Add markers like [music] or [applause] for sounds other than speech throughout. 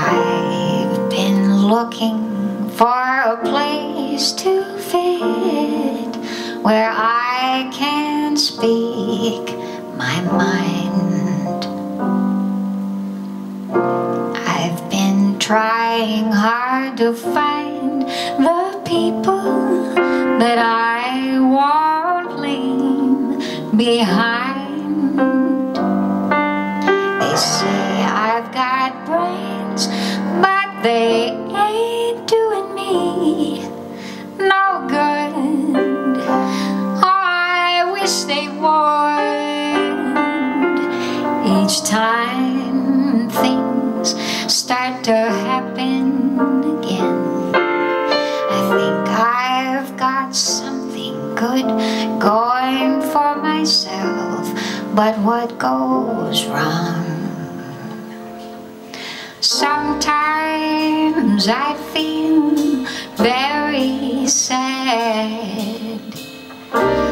I've been looking for a place to fit where I can speak my mind. I've been trying hard to find the people that I won't leave behind. They say they ain't doing me no good. I wish they would. Each time things start to happen again, I think I've got something good going for myself. But what goes wrong? Sometimes I feel very sad.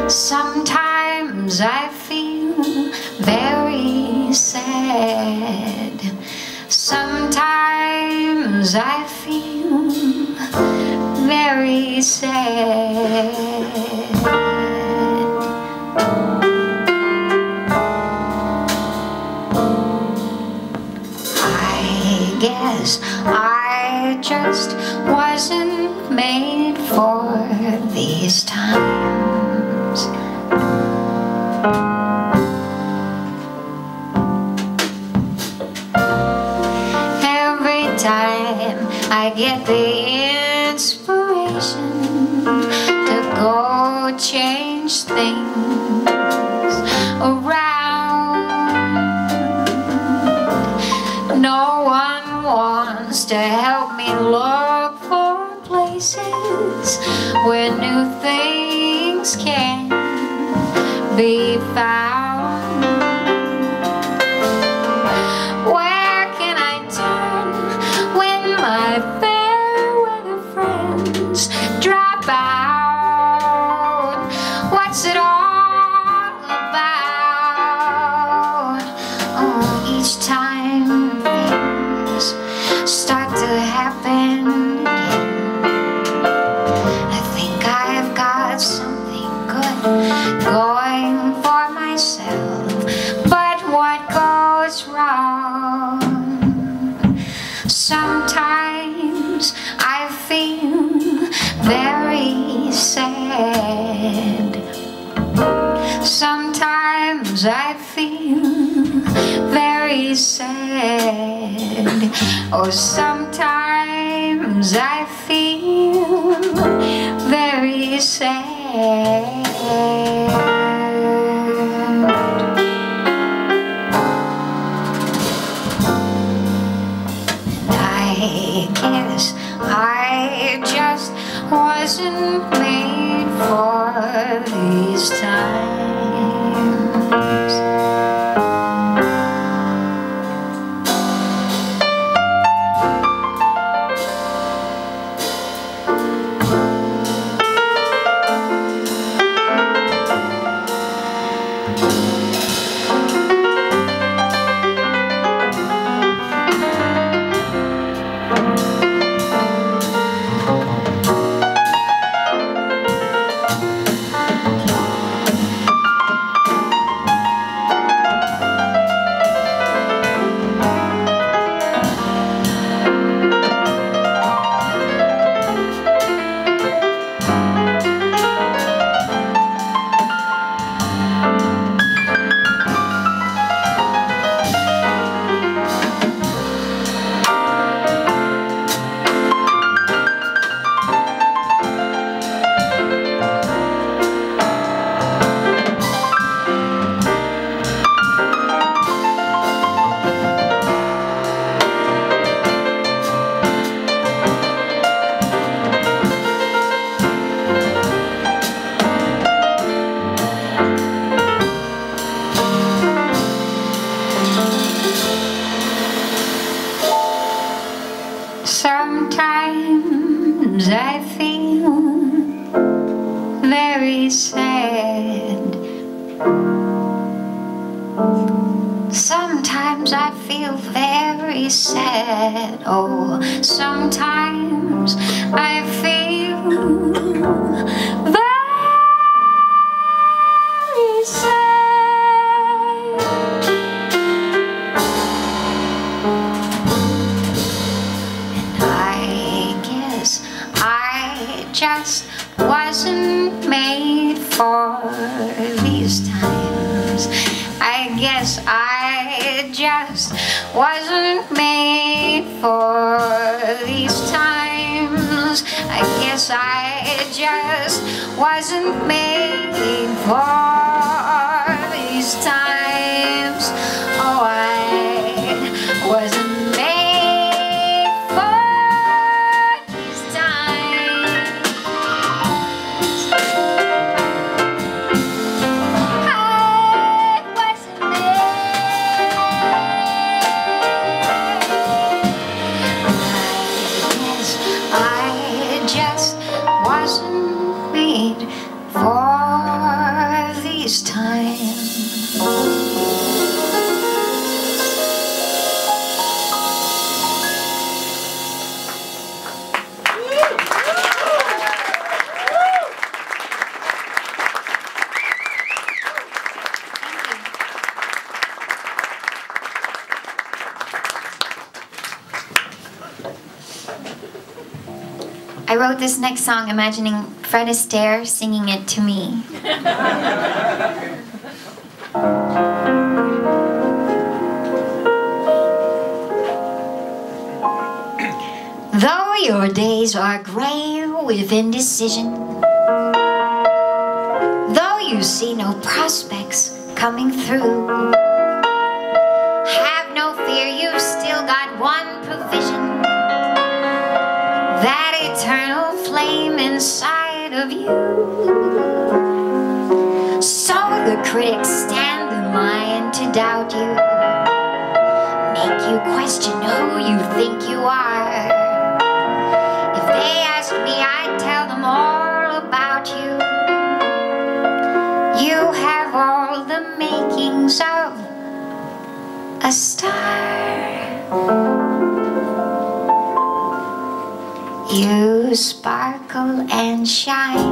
Sometimes I feel very sad. Sometimes I feel very sad. Guess I just wasn't made for these times. Every time I get the inspiration to go change things around. To help me look for places where new things can be found. Or wrote this next song imagining Fred Astaire singing it to me. Though your days are gray with indecision, though you see no prospects coming through, inside of you. So the critics stand in line to doubt you Make you question who you think you are. If they asked me, I'd tell them all about you. You have all the makings of a star. You and shine.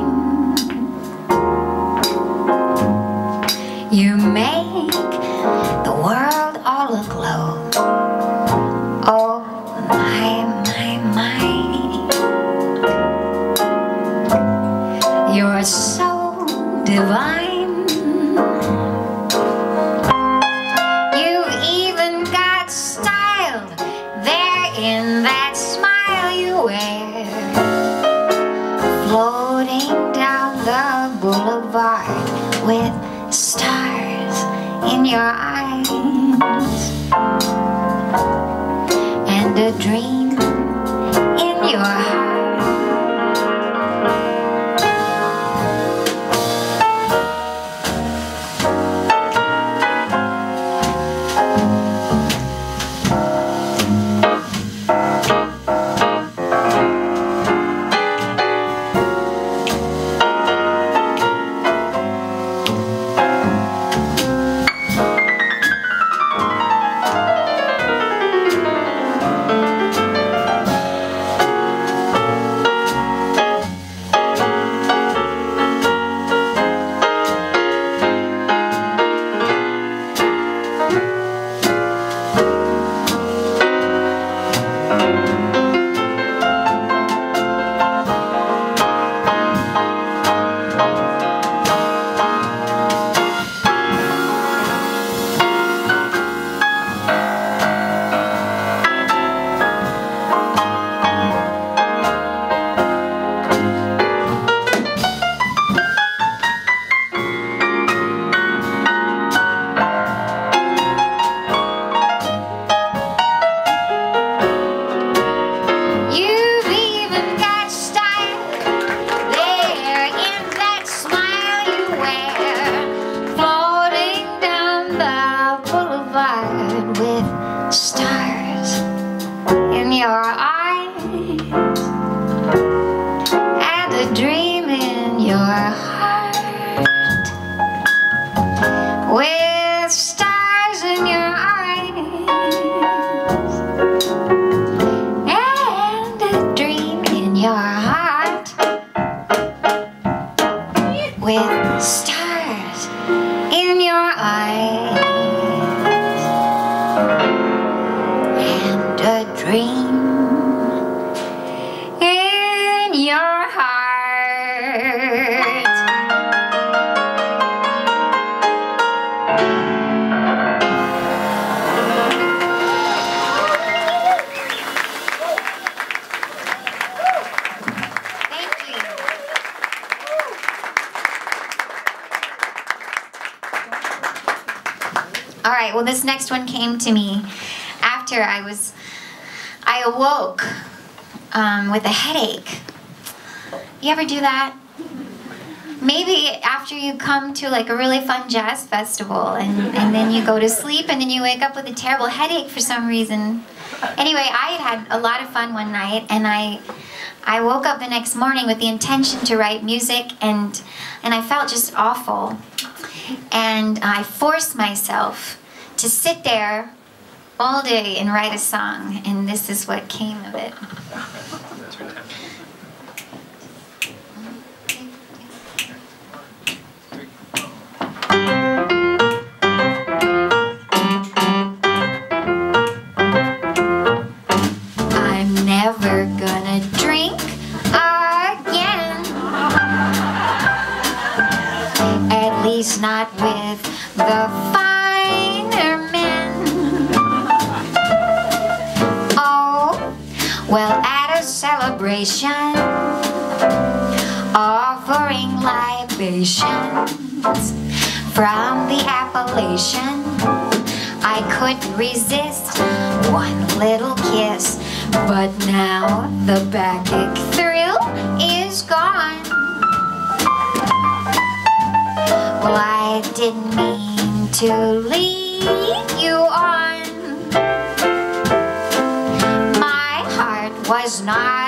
Right, well, this next one came to me after I was, I awoke um, with a headache. You ever do that? Maybe after you come to like a really fun jazz festival and, and then you go to sleep and then you wake up with a terrible headache for some reason. Anyway, I had had a lot of fun one night and I I woke up the next morning with the intention to write music and and I felt just awful. And I forced myself to sit there all day and write a song and this is what came of it. Resist one little kiss, but now the backache thrill is gone. Well, I didn't mean to lead you on. My heart was not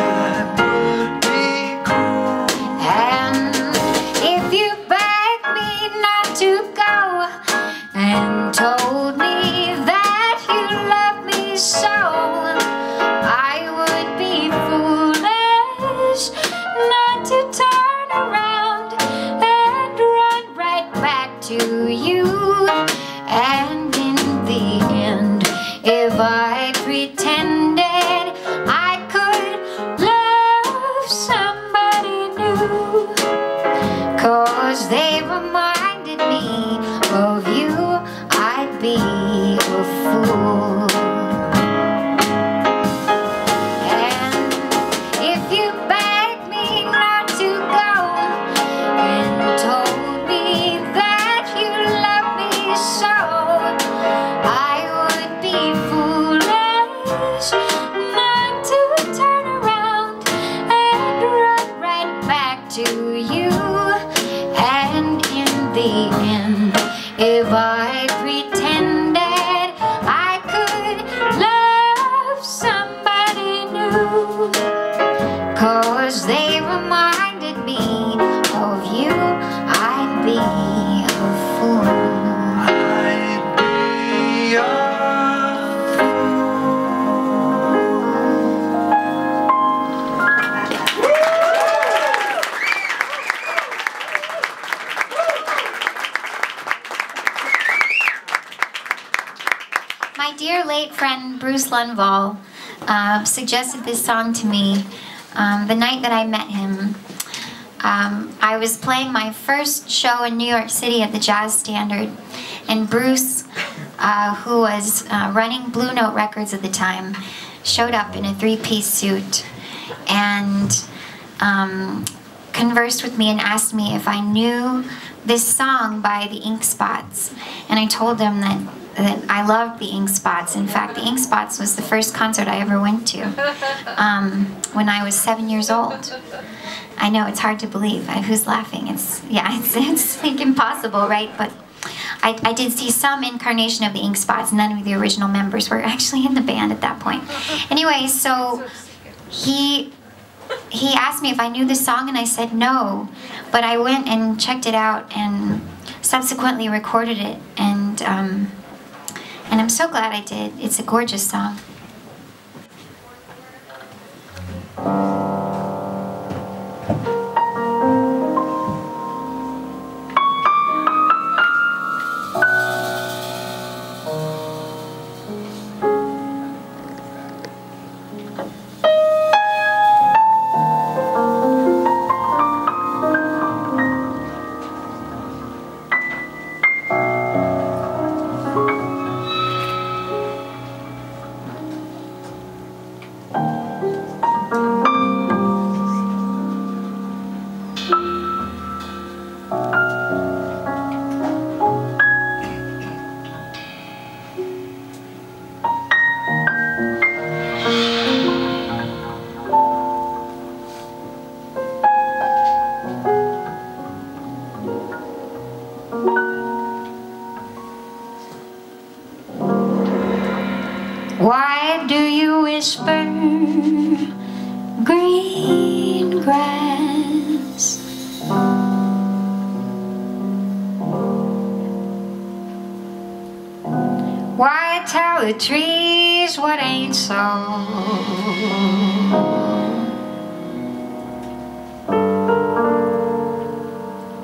cruel. Suggested this song to me um, the night that I met him. Um, I was playing my first show in New York City at the Jazz Standard, and Bruce, uh, who was uh, running Blue Note Records at the time, showed up in a three-piece suit and um, conversed with me and asked me if I knew this song by the Ink Spots. And I told him that that I loved the Ink Spots. In fact, the Ink Spots was the first concert I ever went to um, when I was seven years old. I know it's hard to believe. Who's laughing? It's yeah, [laughs] it's it's like impossible, right? But I, I did see some incarnation of the Ink Spots. None of the original members were [laughs] actually in the band at that point. Anyway, so he he asked me if I knew the song, and I said no. But I went and checked it out, and subsequently recorded it, and. Um, and I'm so glad I did. It's a gorgeous song.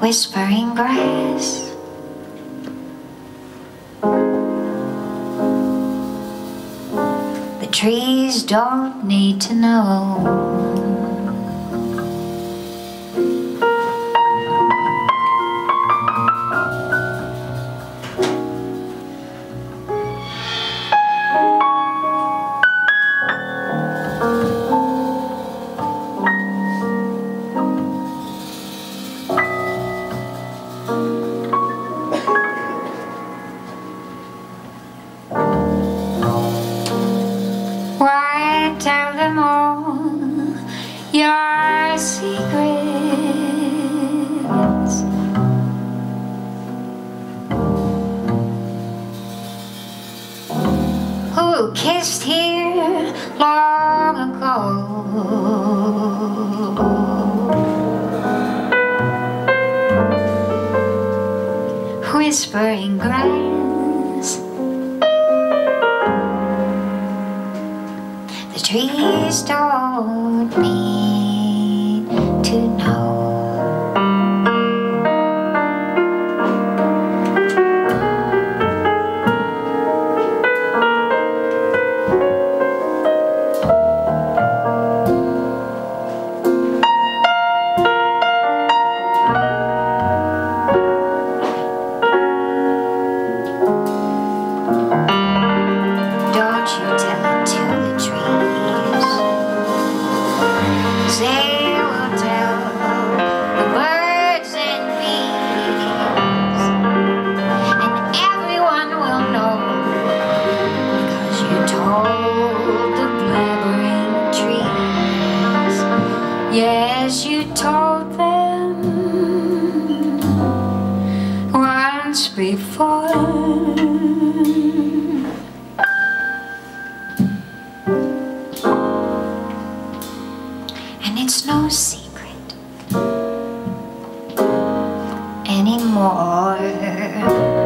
Whispering grass. The trees don't need to know も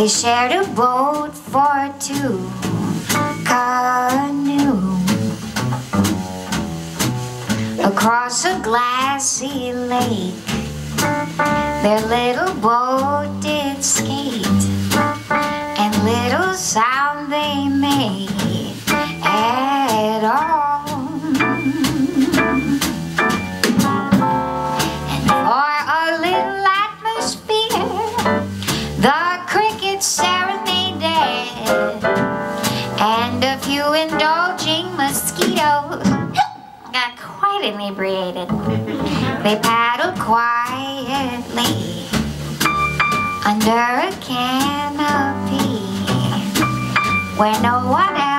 They shared a boat for two Canoe. Across a glassy lake Their little boat inebriated. They paddled quietly under a canopy where no one else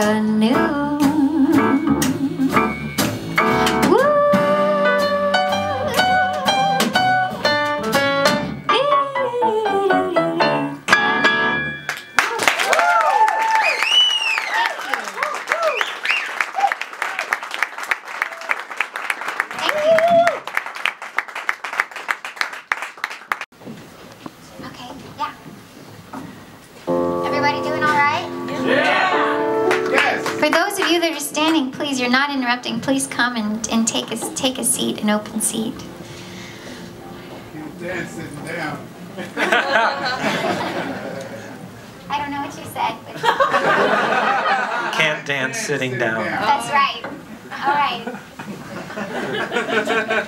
a new please come and, and take, a, take a seat, an open seat. Can't dance sitting down. I don't know what you said. But... [laughs] Can't dance sitting down. That's right. All right. [laughs]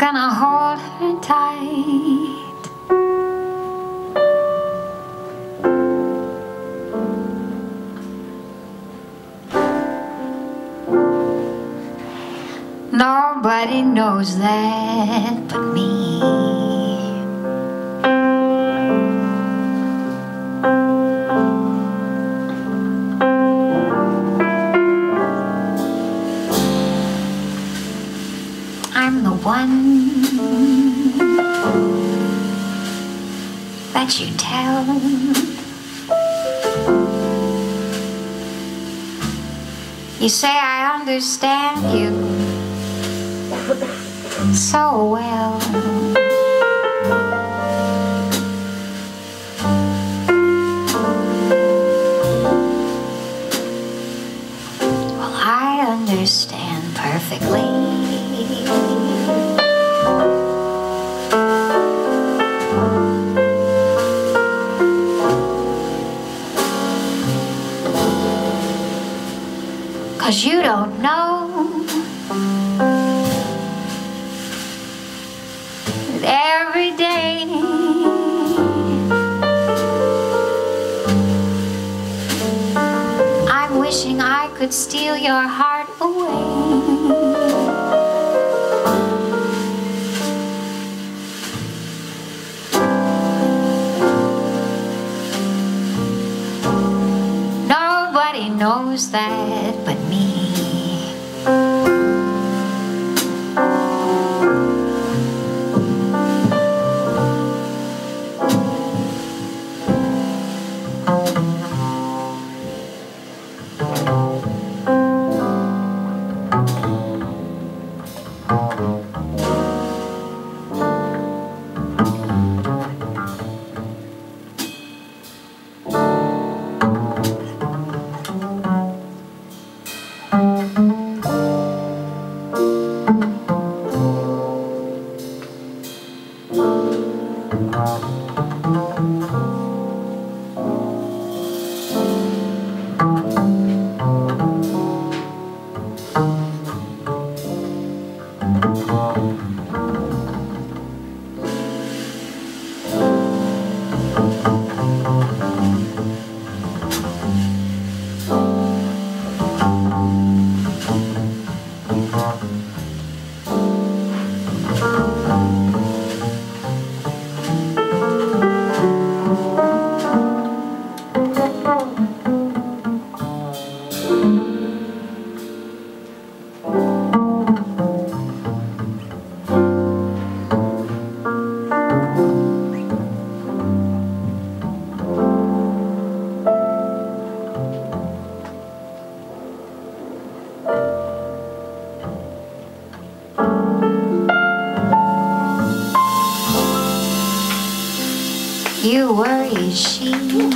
gonna hold her tight. Nobody knows that but me. so well. 我而心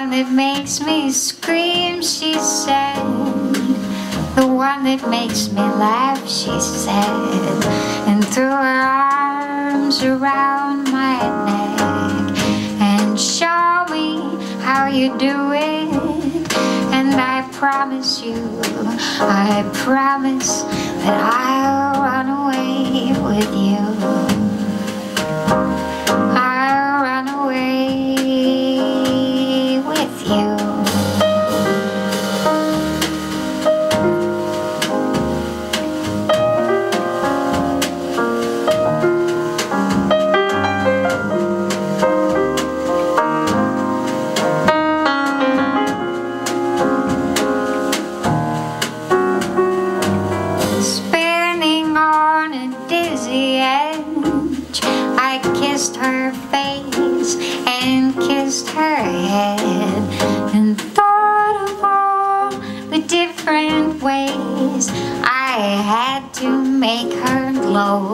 one that makes me scream, she said. The one that makes me laugh, she said. And threw her arms around my neck. And show me how you do it. And I promise you, I promise that I'll run away with you.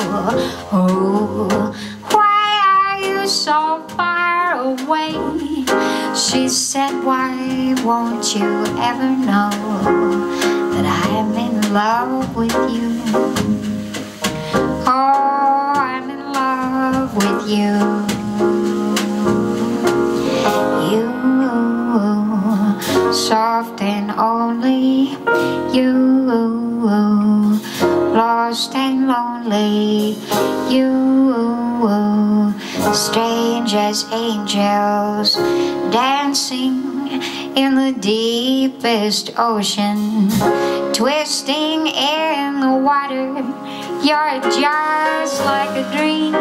Oh, why are you so far away? She said, Why won't you ever know that I'm in love with you? Oh, I'm in love with. You, lonely you, strange as angels dancing in the deepest ocean, twisting in the water. You're just like a dream.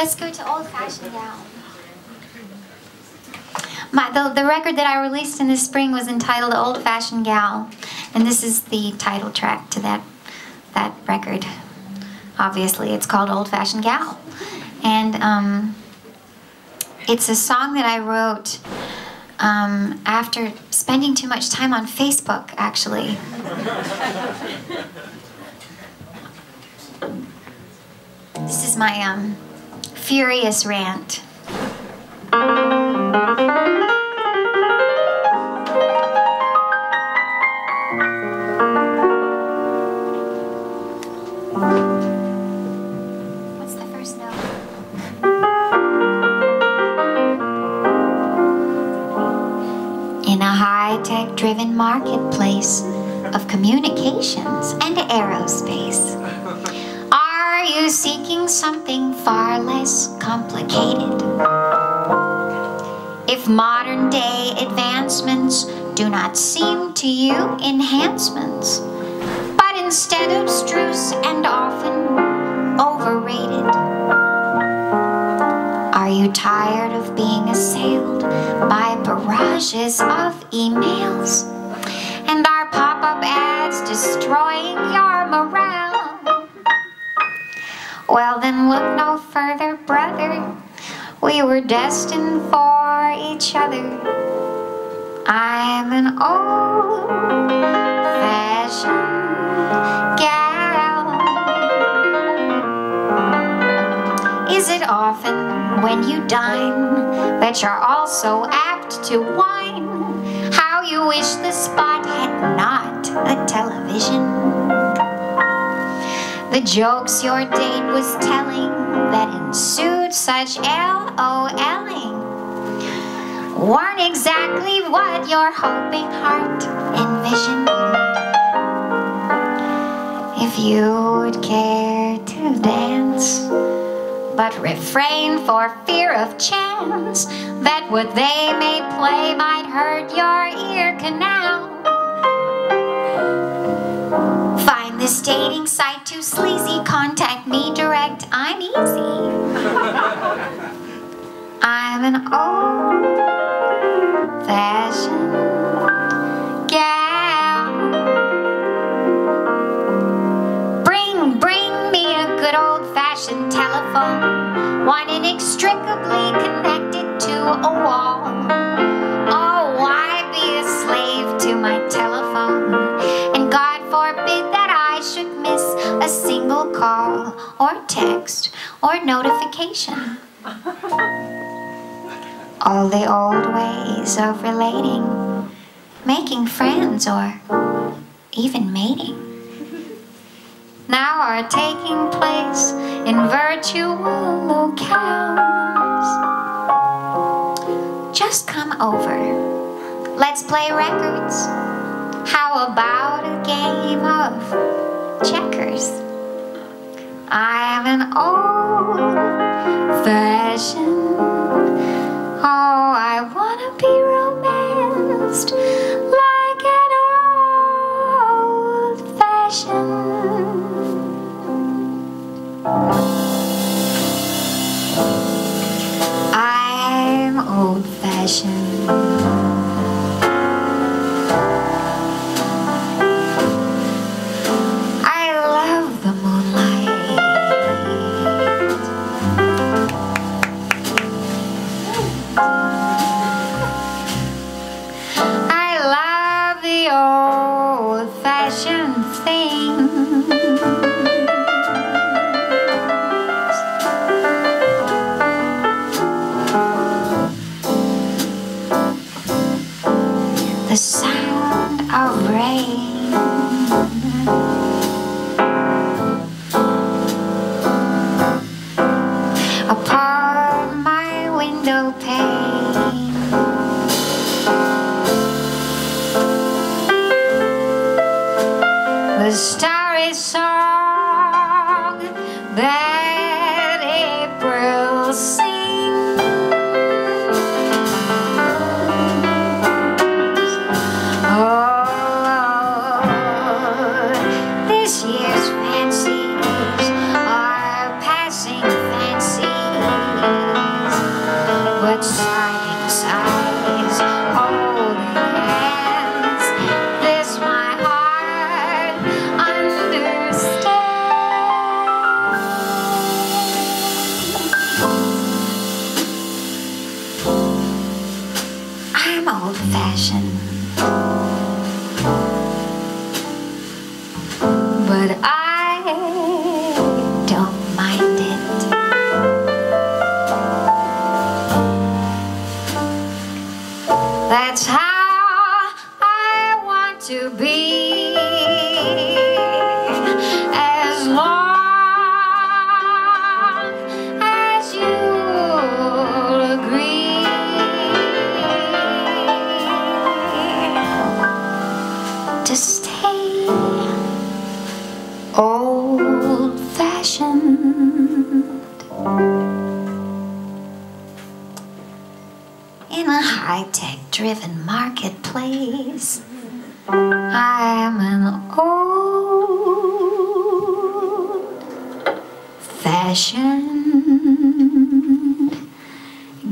Let's go to Old Fashioned Gal. My, the, the record that I released in the spring was entitled Old Fashioned Gal, and this is the title track to that, that record. Obviously, it's called Old Fashioned Gal. And um, it's a song that I wrote um, after spending too much time on Facebook, actually. [laughs] This is my um, furious rant. Driven marketplace of communications and aerospace. Seeking something far less complicated? If modern day advancements do not seem to you enhancements, but instead abstruse and often overrated, are you tired of being assailed by barrages of emails? Look no further, brother. We were destined for each other. I'm an old fashioned gal. Is it often when you dine that you're also apt to whine? How you wish the spot had not a television? The jokes your date was telling that ensued such LOLing weren't exactly what your hoping heart envisioned. If you'd care to dance, but refrain for fear of chance that what they may play might hurt your ear canal. This dating site too sleazy, contact me direct, I'm easy. I'm an old fashioned gal. Bring, bring me a good old fashioned telephone, one inextricably connected to a wall. Oh, why be a slave to my telephone? Call or text or notification. All the old ways of relating, making friends, or even mating, now are taking place in virtual locales. Just come over. Let's play records. How about a game of checkers? I'm an old fashioned Oh, I wanna be romanced like an old fashioned. I'm old fashioned. Fashioned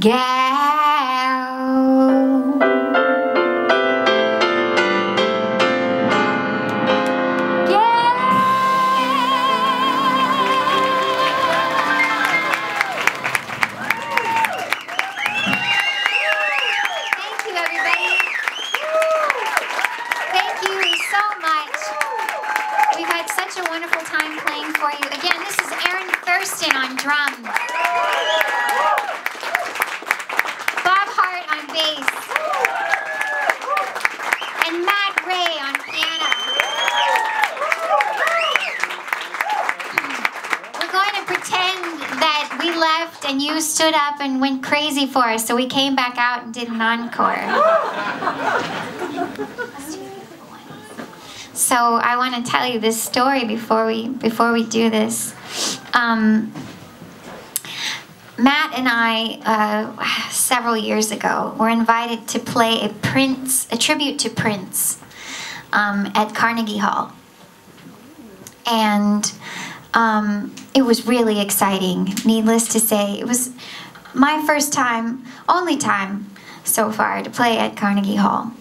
gal. Stood up and went crazy for us, so we came back out and did an encore. So I want to tell you this story before we before we do this. Um, Matt and I, uh, several years ago, were invited to play a Prince, a tribute to Prince, um, at Carnegie Hall, and um, it was really exciting. Needless to say, it was my first time, only time so far to play at Carnegie Hall.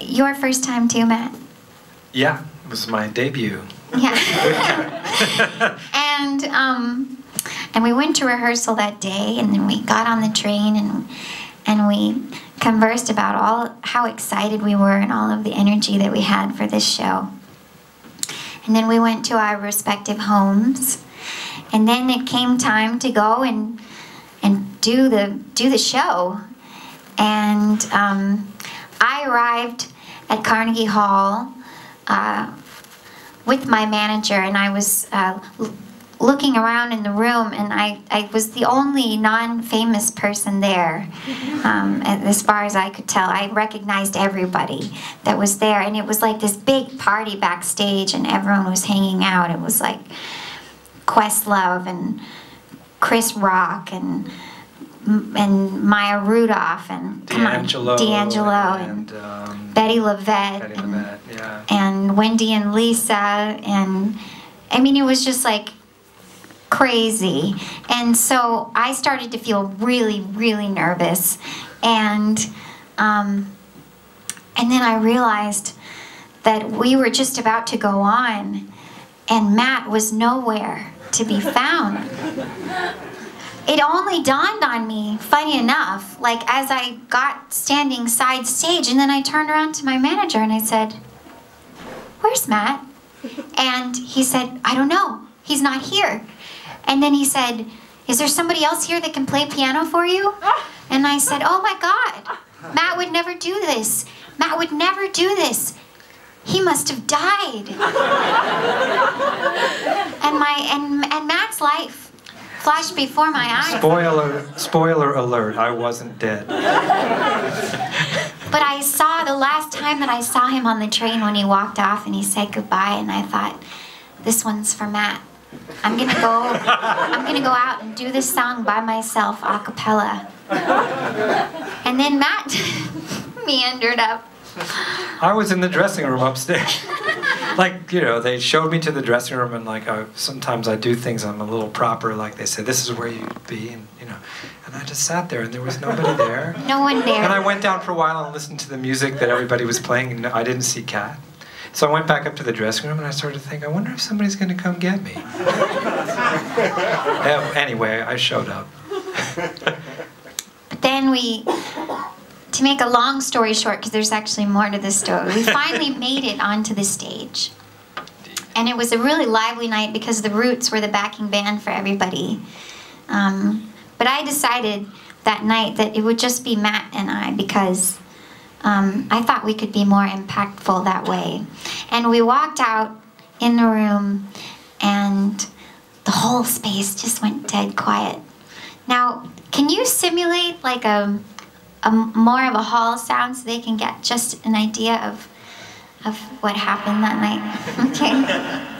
Your first time too, Matt. Yeah, it was my debut. Yeah. [laughs] and um, and we went to rehearsal that day, and then we got on the train and and we conversed about all how excited we were and all of the energy that we had for this show. And then we went to our respective homes, and then it came time to go and and do the do the show. And um, I arrived at Carnegie Hall uh, with my manager, and I was uh, l- looking around in the room, and I, I was the only non famous person there, [laughs] um, as far as I could tell. I recognized everybody that was there, and it was like this big party backstage, and everyone was hanging out. It was like Questlove and Chris Rock and and Maya Rudolph and come on, D'Angelo. D'Angelo and, and um, Bettye LaVette Bettye and, LaVette, yeah. and Wendy and Lisa and I mean it was just like crazy. And so I started to feel really, really nervous. And um, and then I realized that we were just about to go on and Matt was nowhere to be found. [laughs] It only dawned on me, funny enough, like as I got standing side stage, and then I turned around to my manager and I said, Where's Matt? [laughs] And he said, I don't know. He's not here. And then he said, Is there somebody else here that can play piano for you? [laughs] And I said, Oh my God, Matt would never do this. Matt would never do this. He must have died. [laughs] and my and and Matt's life flashed before my eyes. Spoiler, spoiler alert, I wasn't dead. But I saw the last time that I saw him on the train when he walked off and he said goodbye, and I thought, this one's for Matt. I'm gonna go. I'm gonna go out and do this song by myself, a cappella. And then Matt [laughs] meandered up. I was in the dressing room upstairs. [laughs] like, you know, they showed me to the dressing room, and like, I, sometimes I do things I'm a little proper. Like, they say, this is where you'd be, and, you know. And I just sat there, and there was nobody there. [laughs] No one there. And I went down for a while and listened to the music that everybody was playing, and I didn't see Kat. So I went back up to the dressing room, and I started to think, I wonder if somebody's going to come get me. [laughs] Anyway, I showed up. But then we, to make a long story short, because there's actually more to this story, we finally [laughs] made it onto the stage. And it was a really lively night because the Roots were the backing band for everybody. Um, but I decided that night that it would just be Matt and I because um, I thought we could be more impactful that way. And we walked out in the room, and the whole space just went dead quiet. Now, can you simulate like a, a more of a hall sound so they can get just an idea of of what happened that night? [laughs] Okay.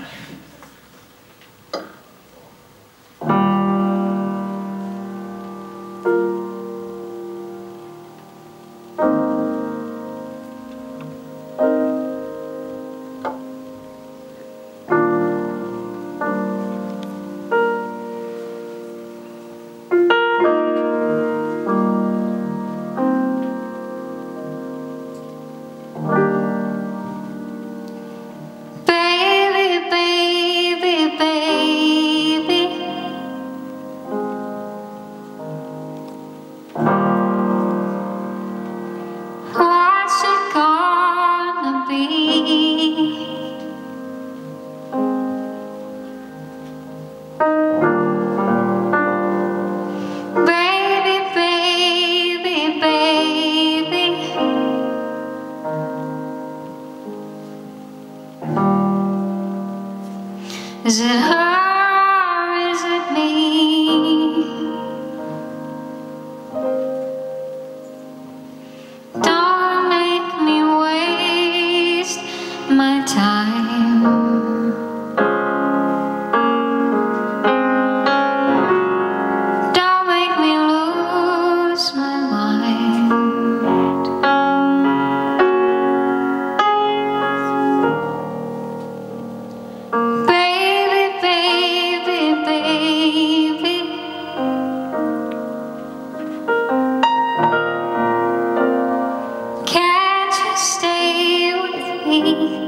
你